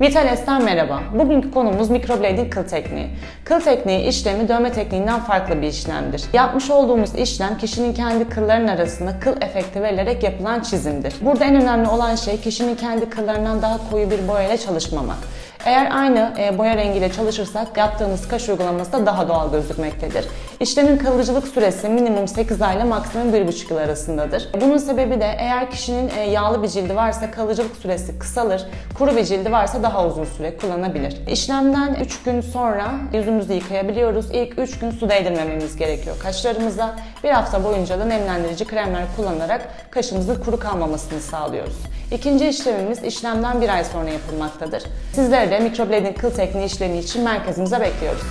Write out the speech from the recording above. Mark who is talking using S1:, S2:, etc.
S1: Vitales'ten merhaba. Bugünkü konumuz microblading kıl tekniği. Kıl tekniği işlemi dövme tekniğinden farklı bir işlemdir. Yapmış olduğumuz işlem kişinin kendi kılların arasında kıl efekti verilerek yapılan çizimdir. Burada en önemli olan şey kişinin kendi kıllarından daha koyu bir boyayla çalışmamak. Eğer aynı e, boya rengiyle çalışırsak yaptığımız kaş uygulaması da daha doğal gözükmektedir. İşlemin kalıcılık süresi minimum 8 ay ile maksimum 1,5 yıl arasındadır. Bunun sebebi de eğer kişinin e, yağlı bir cildi varsa kalıcılık süresi kısalır, kuru bir cildi varsa daha uzun süre kullanabilir. İşlemden 3 gün sonra yüzümüzü yıkayabiliyoruz. İlk 3 gün su değdirmememiz gerekiyor kaşlarımıza. Bir hafta boyunca da nemlendirici kremler kullanarak kaşımızın kuru kalmamasını sağlıyoruz. İkinci işlemimiz işlemden bir ay sonra yapılmaktadır. Sizleri de microblading kıl tekniği işlemi için merkezimize bekliyoruz.